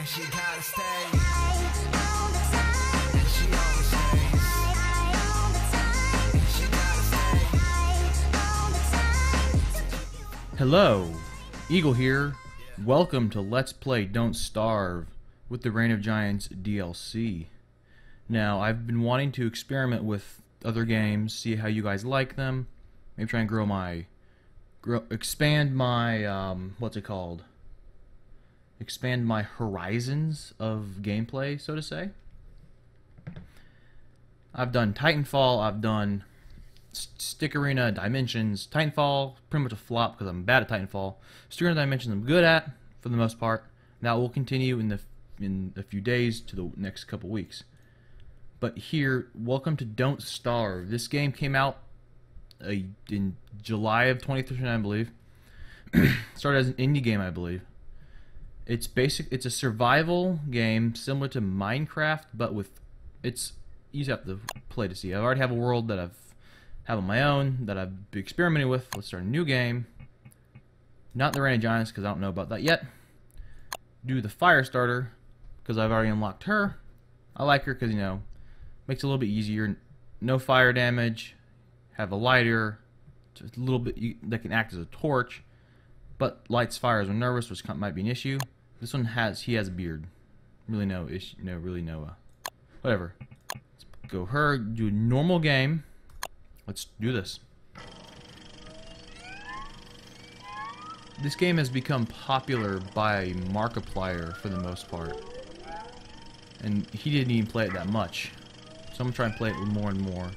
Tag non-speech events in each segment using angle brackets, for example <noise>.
and she gotta stay. Hello, Eagle here. Welcome to Let's Play Don't Starve with the Reign of Giants DLC. Now, I've been wanting to experiment with other games, see how you guys like them, maybe try and grow my, grow, expand my, um, what's it called? Expand my horizons of gameplay, so to say. I've done Titanfall, I've done Stick Arena, Dimensions, Titanfall, pretty much a flop because I'm bad at Titanfall. Stick Arena Dimensions I'm good at for the most part. That will continue in the in a few days to the next couple weeks. But here, welcome to Don't Starve. This game came out uh, in July of 2013, I believe. <clears throat> Started as an indie game, I believe. It's basic. It's a survival game similar to Minecraft, but with it's you just have to play to see. I already have a world that I've have on my own that I've been experimenting with. Let's start a new game. Not the of Giants because I don't know about that yet. Do the fire starter because I've already unlocked her. I like her because you know makes it a little bit easier. No fire damage. Have a lighter. Just a little bit that can act as a torch, but lights fires when nervous, which might be an issue. This one has he has a beard. Really no issue. No, really no. Uh, whatever. Let's go her. Do a normal game. Let's do this. This game has become popular by Markiplier for the most part. And he didn't even play it that much. So I'm going to try and play it more and more.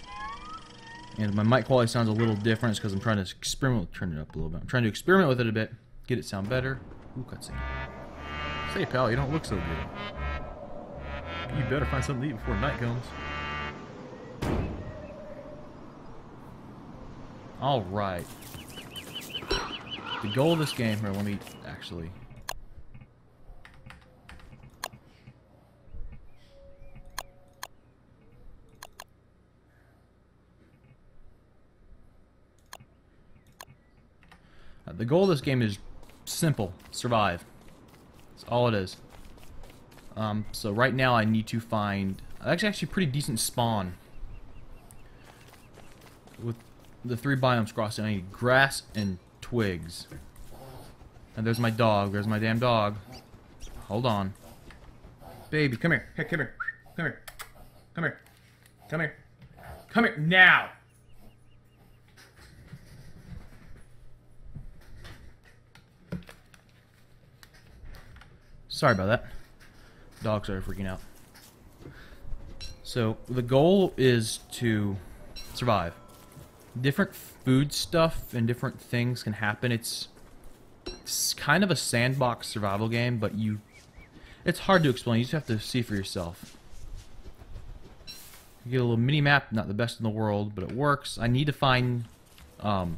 And my mic quality sounds a little different because I'm trying to experiment turning it up a little bit. I'm trying to experiment with it a bit, get it sound better. Ooh, cutscene. Say, pal, you don't look so good. You better find something to eat before night comes. Alright. The goal of this game here, let me actually... Uh, the goal of this game is simple. Survive. That's all it is. Um, so right now I need to find... Actually, actually pretty decent spawn. With the three biomes crossing, I need grass and twigs. And there's my dog. There's my damn dog. Hold on. Baby, come here. Hey, come here. Come here. Come here. Come here. Come here now. Sorry about that. Dogs are freaking out. So the goal is to survive. Different food stuff and different things can happen. It's, it's kind of a sandbox survival game, but you it's hard to explain. You just have to see for yourself. You get a little mini map, not the best in the world, but it works. I need to find um,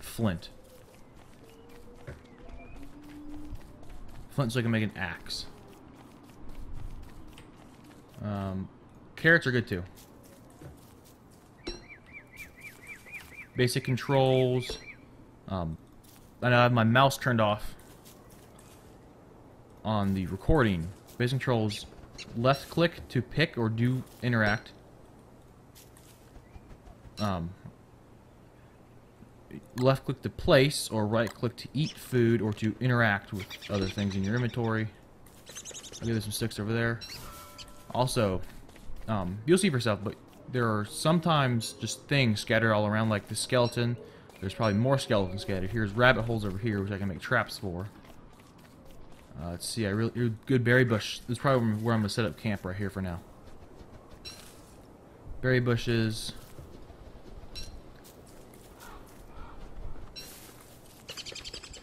flint. Flint so I can make an axe. Um, carrots are good too. Basic controls. Um, I have my mouse turned off on the recording. Basic controls, left click to pick or do interact. Um, left click to place or right click to eat food or to interact with other things in your inventory. I'll give you some sticks over there. Also, um, you'll see for yourself, but there are sometimes just things scattered all around, like the skeleton. There's probably more skeletons scattered. Here's rabbit holes over here, which I can make traps for. Uh, let's see, I really good berry bush. This is probably where I'm gonna set up camp right here for now. Berry bushes.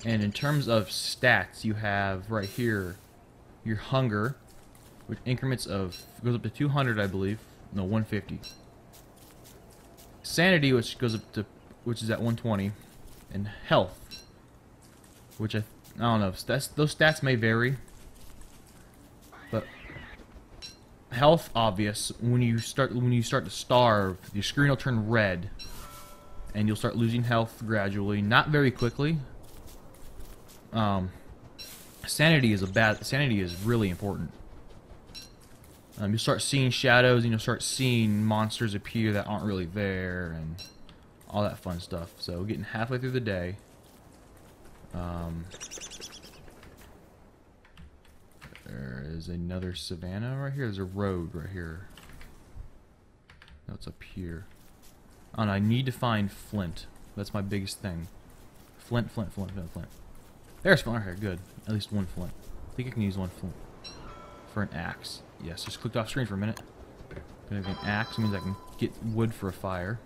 And in terms of stats, you have right here your hunger, which increments of goes up to 200, I believe. No, 150. Sanity, which goes up to, which is at 120, and health, which I, I don't know. That's those stats may vary, but health obvious. When you start when you start to starve, your screen will turn red, and you'll start losing health gradually. Not very quickly. Um, sanity is a bad. Sanity is really important. Um, you start seeing shadows, and you'll start seeing monsters appear that aren't really there, and all that fun stuff. So getting halfway through the day. Um, there is another savannah right here. There's a road right here. No, up here. And I need to find flint. That's my biggest thing. Flint, flint, flint, flint, flint. There's flint. here. good. At least one flint. I think I can use one flint for an axe. Yes, just clicked off screen for a minute. Gonna an axe means I can get wood for a fire.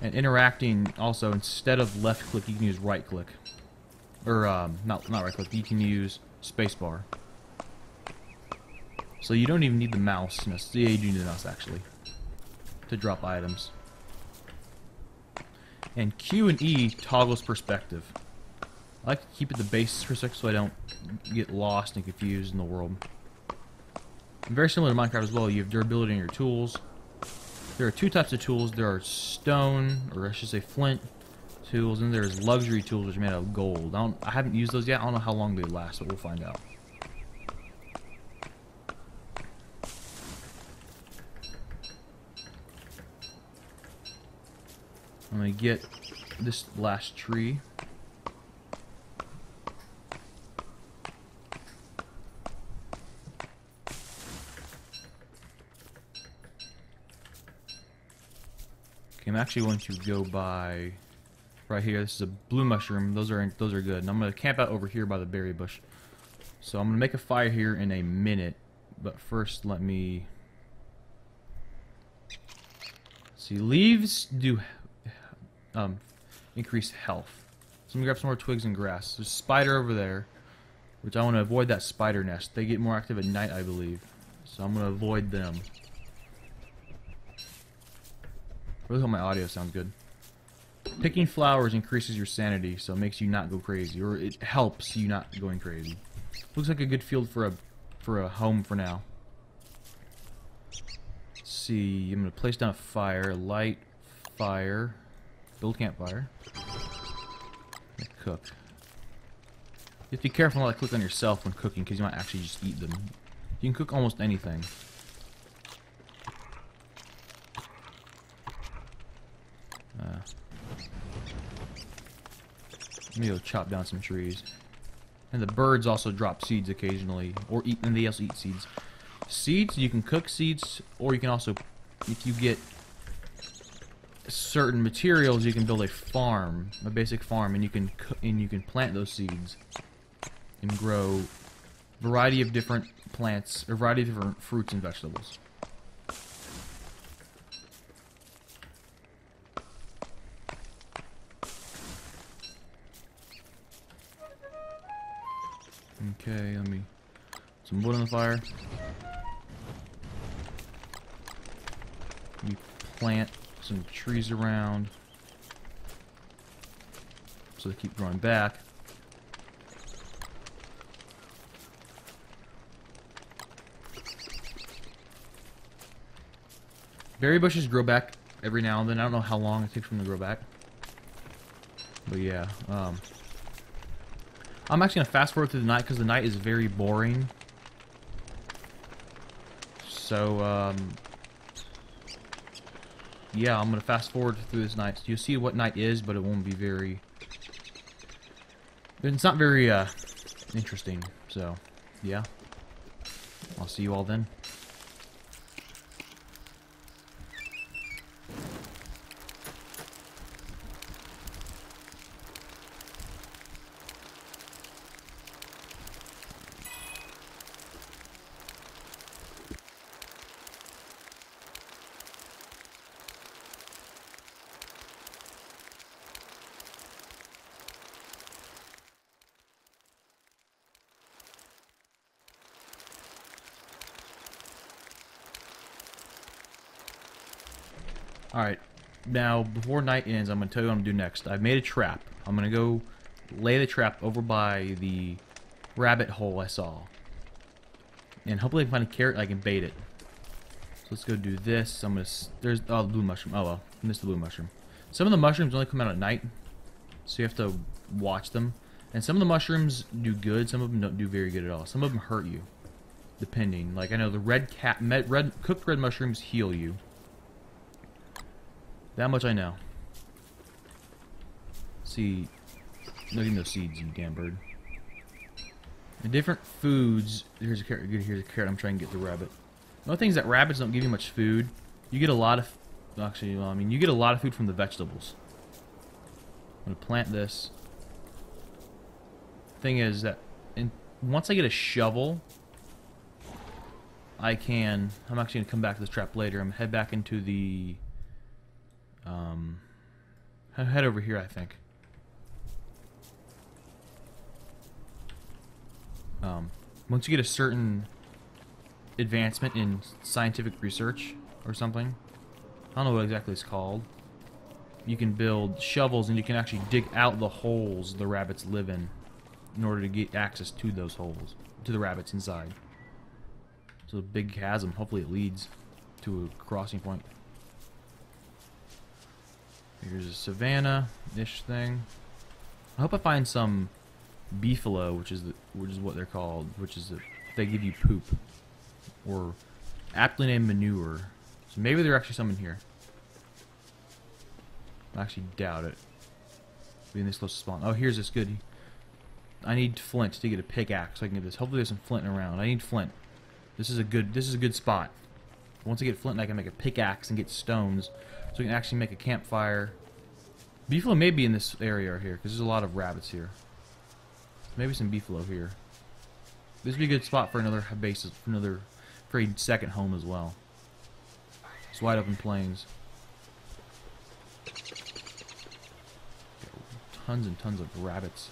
And interacting also instead of left click, you can use right click, or um, not not right click. You can use spacebar. So you don't even need the mouse. No, yeah, you do need the mouse actually to drop items. And Q and E toggles perspective. I like to keep it the base perspective so I don't get lost and confused in the world. And very similar to Minecraft as well, you have durability in your tools. There are two types of tools. There are stone, or I should say flint tools, and there's luxury tools which are made out of gold. I, I haven't used those yet. I don't know how long they last, but we'll find out. I'm gonna get this last tree. I'm actually going to go by right here. This is a blue mushroom. Those are those are good. And I'm gonna camp out over here by the berry bush. So I'm gonna make a fire here in a minute. But first, let me see. Leaves do um, increase health. So I'm gonna grab some more twigs and grass. There's a spider over there, which I want to avoid that spider nest. They get more active at night, I believe. So I'm gonna avoid them. Really hope my audio sounds good. Picking flowers increases your sanity, so it makes you not go crazy, or it helps you not going crazy. Looks like a good field for a for a home for now. Let's see, I'm gonna place down a fire, light fire, build campfire, cook. You have to be careful not to click on yourself when cooking, because you might actually just eat them. You can cook almost anything. Let me go chop down some trees. And the birds also drop seeds occasionally, or eat, and they also eat seeds. Seeds, you can cook seeds, or you can also, if you get certain materials, you can build a farm, a basic farm, and you can and you can plant those seeds and grow a variety of different plants, a variety of different fruits and vegetables. Some wood on the fire. We plant some trees around so they keep growing back. Berry bushes grow back every now and then. I don't know how long it takes for them to grow back. But yeah, um, I'm actually gonna fast forward through the night because the night is very boring. So, um, yeah, I'm gonna fast forward through this night. You'll see what night is, but it won't be very. It's not very uh, interesting. So, yeah. I'll see you all then. Alright, now before night ends, I'm going to tell you what I'm going to do next. I've made a trap. I'm going to go lay the trap over by the rabbit hole I saw. And hopefully I can find a carrot I can bait it. So let's go do this. I'm going to... There's... Oh, the blue mushroom. Oh, well. I missed the blue mushroom. Some of the mushrooms only come out at night. So you have to watch them. And some of the mushrooms do good, some of them don't do very good at all. Some of them hurt you, depending. Like I know the red cat, red cooked red mushrooms heal you. That much I know. See, look at those seeds, you damn bird. The different foods. Here's a carrot. Here's a carrot. I'm trying to get the rabbit. The only thing is that rabbits don't give you much food. You get a lot of. Actually, well, I mean, you get a lot of food from the vegetables. I'm gonna plant this. Thing is that, in, once I get a shovel, I can. I'm actually gonna come back to this trap later. I'm gonna head back into the. Um, head over here, I think. Um, once you get a certain advancement in scientific research or something, I don't know what exactly it's called. You can build shovels and you can actually dig out the holes the rabbits live in in order to get access to those holes, to the rabbits inside. So a big chasm. Hopefully it leads to a crossing point. Here's a savannah-ish thing. I hope I find some beefalo, which is the, which is what they're called, which is the, they give you poop or aptly named manure. So maybe there are actually some in here. I actually doubt it. Being this close to spawn. Oh, here's this good. I need flint to get a pickaxe so I can get this. Hopefully there's some flint around. I need flint. This is a good this is a good spot. Once I get flint I can make a pickaxe and get stones so we can actually make a campfire. Beefalo may be in this area right here because there's a lot of rabbits here. Maybe some beefalo here. This would be a good spot for another base, for another, for a second home as well. It's wide open plains. Tons and tons of rabbits.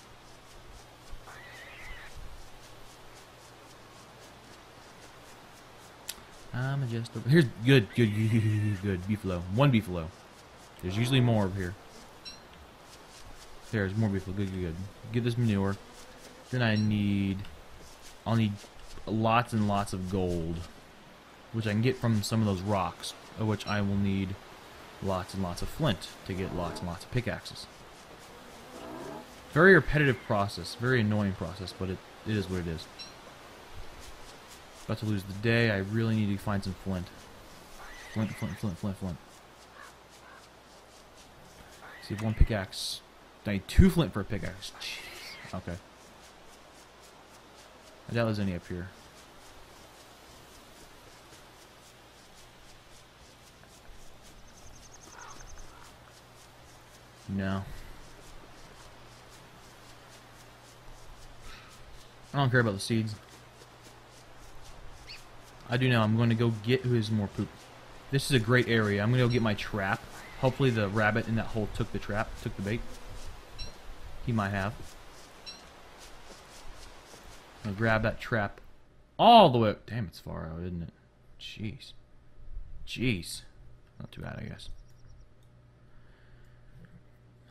I'm just over here's good, good, good, good, beefalo. One beefalo. There's usually more over here. There's more beefalo. Good, good, good. Get this manure. Then I need, I'll need lots and lots of gold, which I can get from some of those rocks, of which I will need lots and lots of flint to get lots and lots of pickaxes. Very repetitive process, very annoying process, but it, it is what it is. About to lose the day, I really need to find some flint. Flint, flint, flint, flint, flint. See one pickaxe. I need two flint for a pickaxe. Jeez. Okay. I doubt there's any up here. No. I don't care about the seeds. I do know I'm going to go get who has more poop. This is a great area. I'm going to go get my trap. Hopefully the rabbit in that hole took the trap, took the bait. He might have. I'll grab that trap all the way. up. Damn, it's far out, isn't it? Jeez. Jeez. Not too bad, I guess.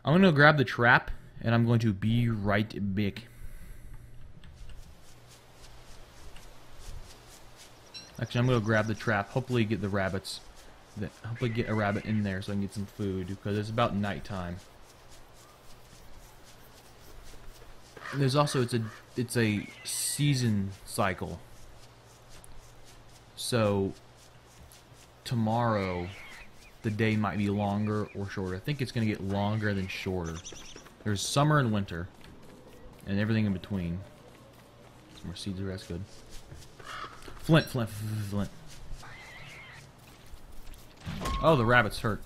I'm going to grab the trap, and I'm going to be right back. Actually, I'm going to grab the trap. Hopefully get the rabbits. Hopefully get a rabbit in there so I can get some food, because it's about nighttime. There's also it's a it's a season cycle. So tomorrow the day might be longer or shorter. I think it's going to get longer than shorter. There's summer and winter and everything in between. Some more seeds are that's good. Flint, flint, flint. Oh, the rabbit's hurt.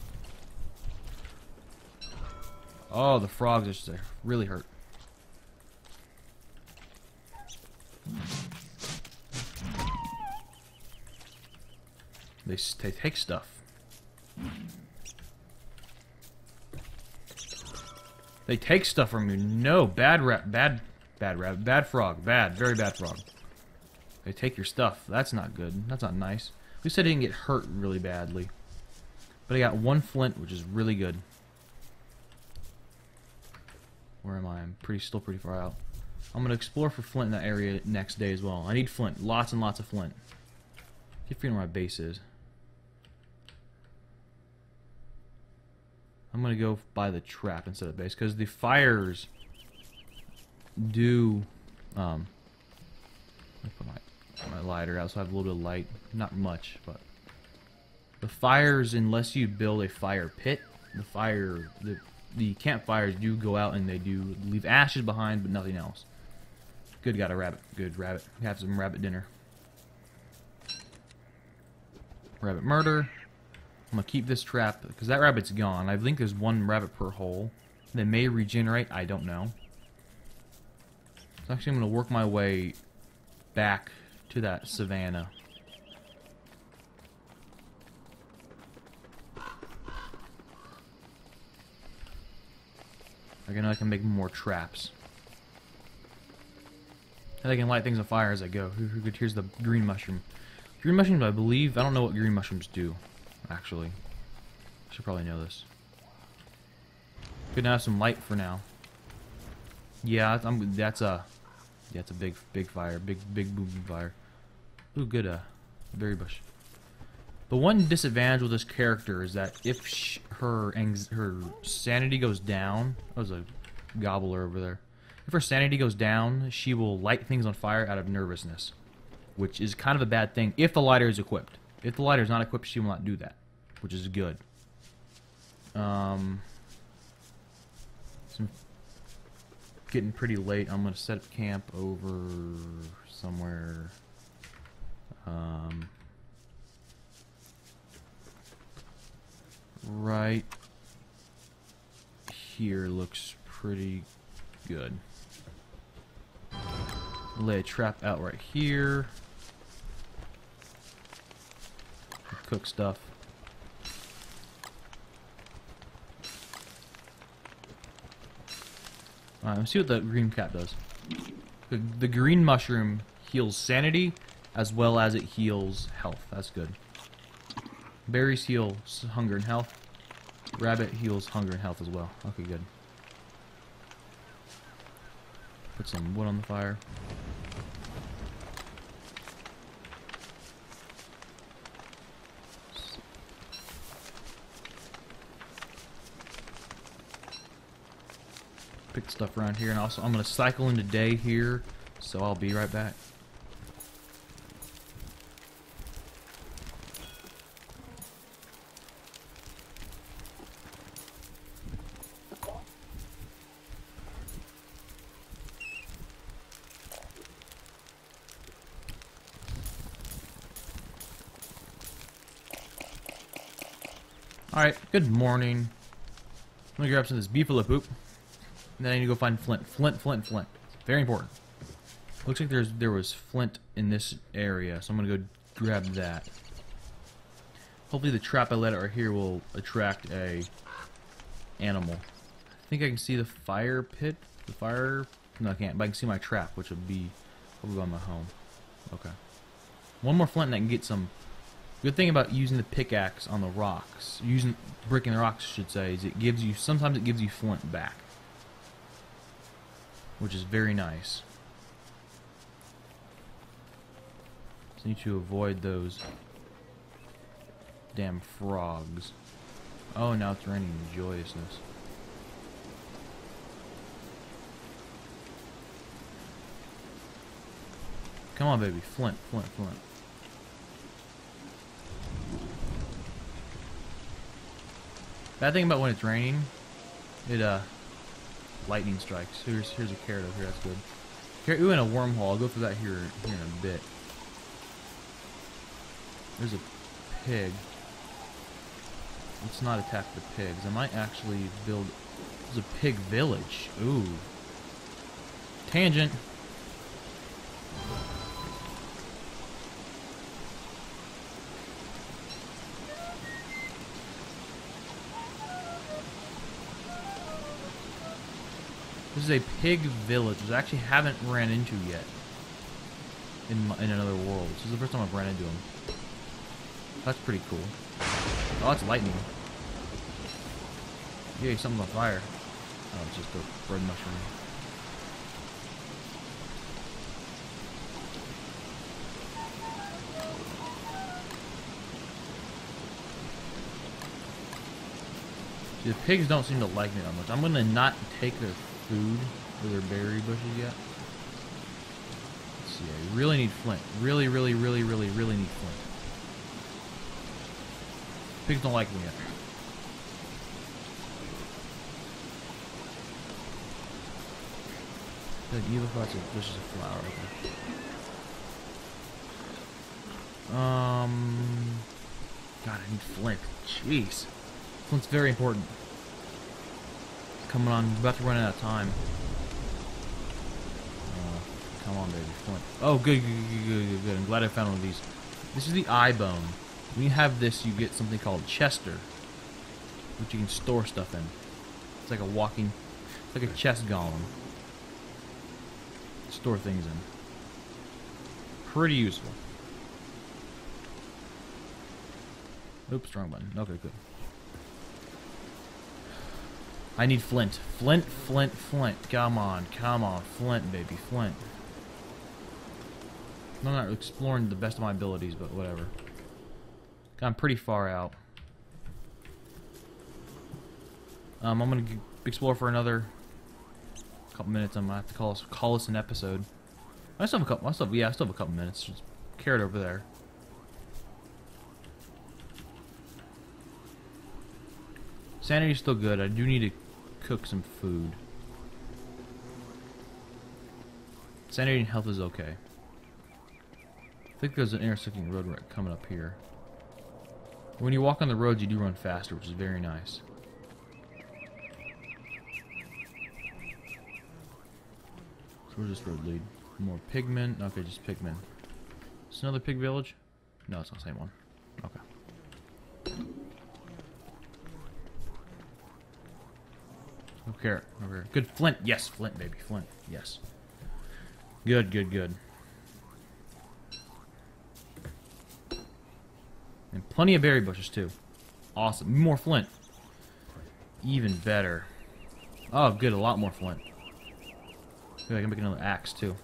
Oh, the frogs are really hurt. They, they take stuff. They take stuff from you. No, bad rat, bad, bad rat, bad frog, bad, very bad frog. They take your stuff. That's not good. That's not nice. At least I didn't get hurt really badly. But I got one flint, which is really good. Where am I? I'm pretty still pretty far out. I'm gonna explore for flint in that area next day as well. I need flint, lots and lots of flint. Keep forgetting where my base is. I'm gonna go by the trap instead of base because the fires do, um, let me put my, my lighter out so I have a little bit of light. Not much, but the fires, unless you build a fire pit, the fire, the the campfires do go out and they do leave ashes behind, but nothing else. Good, got a rabbit. Good rabbit. Have some rabbit dinner. Rabbit murder. I'm gonna keep this trap because that rabbit's gone. I think there's one rabbit per hole. They may regenerate. I don't know. So actually, I'm gonna work my way back to that savannah. Again, I can make more traps. And I can light things on fire as I go. Here- here- Here's the green mushroom. Green mushrooms, I believe. I don't know what green mushrooms do, actually. Should probably know this. Good to have some light for now. Yeah, I'm, that's a, yeah, a big, big fire, big, big boom fire. Ooh, good, uh, berry bush. The one disadvantage with this character is that if her her sanity goes down, that was a gobbler over there. If her sanity goes down, she will light things on fire out of nervousness, which is kind of a bad thing if the lighter is equipped. If the lighter is not equipped, she will not do that, which is good. Um, getting pretty late. I'm gonna set up camp over somewhere. Um, right here looks pretty good. Lay a trap out right here. Cook stuff. Alright, let's see what the green cap does. The, the green mushroom heals sanity as well as it heals health. That's good. Berries heal hunger and health. Rabbit heals hunger and health as well. Okay, good. Put some wood on the fire. Pick stuff around here, and also I'm gonna cycle into day here, so I'll be right back. Alright, good morning. I'm gonna grab some of this beefalo poop. And then I need to go find flint. Flint, flint, flint. Very important. Looks like there's there was flint in this area, so I'm gonna go grab that. Hopefully the trap I let out right here will attract a animal. I think I can see the fire pit. The fire no I can't, but I can see my trap, which would be probably by my home. Okay. One more flint and I can get some Good thing about using the pickaxe on the rocks, using breaking the rocks, I should say, is it gives you sometimes it gives you flint back, which is very nice. So need to avoid those damn frogs. Oh, now it's raining joyousness. Come on, baby, flint, flint, flint. Bad thing about when it's raining, it uh, lightning strikes. Here's here's a carrot over here. That's good. Carrot, ooh, and a wormhole. I'll go through that here here in a bit. There's a pig. Let's not attack the pigs. I might actually build. There's a pig village. Ooh. Tangent. This is a pig village, which I actually haven't ran into yet. In, in another world. This is the first time I've ran into them. That's pretty cool. Oh, that's lightning. Yay, something's on fire. Oh, it's just a bird mushroom. See, the pigs don't seem to like me that much. I'm gonna not take their food Are there berry bushes yet? Let's see. I really need flint. Really, really, really, really, really need flint. Pigs don't like me yet. The evil thoughts of is a flower. Um. God, I need flint. Jeez. Flint's very important. Coming on, about to run out of time. Uh, come on, baby, flint. Oh, good, good, good, good, good, good. I'm glad I found one of these. This is the eye bone. When you have this, you get something called Chester, which you can store stuff in. It's like a walking, it's like a chest golem. Store things in. Pretty useful. Oops, wrong button. Okay, good. I need flint. Flint, flint, flint. Come on, come on. Flint, baby, flint. I'm not exploring the best of my abilities, but whatever. I'm pretty far out. Um, I'm gonna explore for another couple minutes. I'm gonna have to call us call us an episode. I still have a couple. I still have, yeah, I still have a couple minutes. Just carrot over there. Sanity's still good. I do need to cook some food. Sanity and health is okay. I think there's an intersecting road coming up here. When you walk on the roads, you do run faster, which is very nice. So where's this road lead? More pigmen? Okay, just pigmen. Is another pig village? No, it's not the same one. Okay. Carrot. Over here. Good flint. Yes, flint, baby. Flint. Yes. Good, good, good. And plenty of berry bushes, too. Awesome. More flint. Even better. Oh, good. A lot more flint. Good, I can make another axe, too.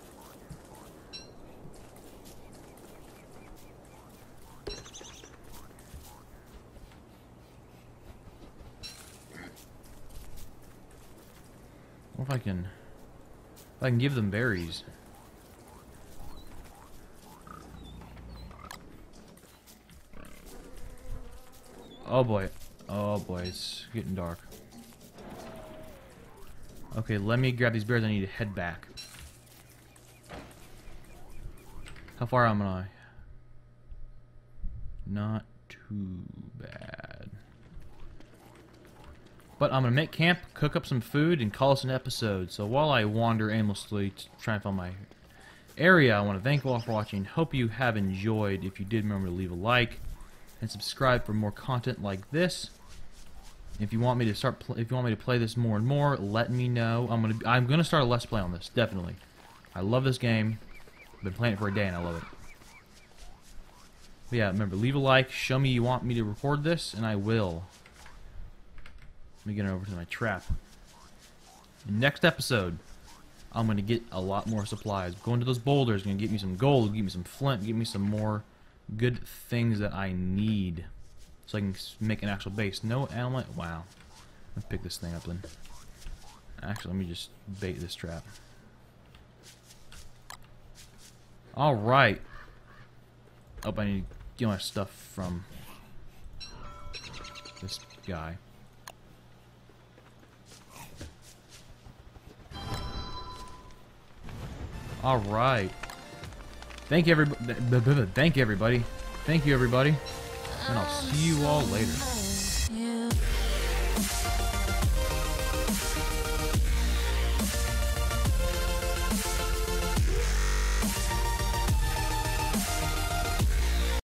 I can... I can give them berries. Oh boy. Oh boy, it's getting dark. Okay, let me grab these berries. I need to head back. How far am I? Not too bad. But I'm gonna make camp, cook up some food, and call us an episode. So while I wander aimlessly to try and find my area, I want to thank you all for watching. Hope you have enjoyed. If you did, remember to leave a like and subscribe for more content like this. If you want me to start, if you want me to play this more and more, let me know. I'm gonna, I'm gonna start a let's play on this definitely. I love this game. I've been playing it for a day and I love it. But yeah, remember, leave a like, show me you want me to record this, and I will. Let me get over to my trap. Next episode, I'm gonna get a lot more supplies. Going to those boulders, gonna get me some gold, get me some flint, get me some more good things that I need, so I can make an actual base. No animal. Wow. Let's pick this thing up then. Actually, let me just bait this trap. All right. Oh, I need to get my stuff from this guy. All right. Thank you, everybody. Thank you, everybody. Thank you, everybody. And I'll see you all later.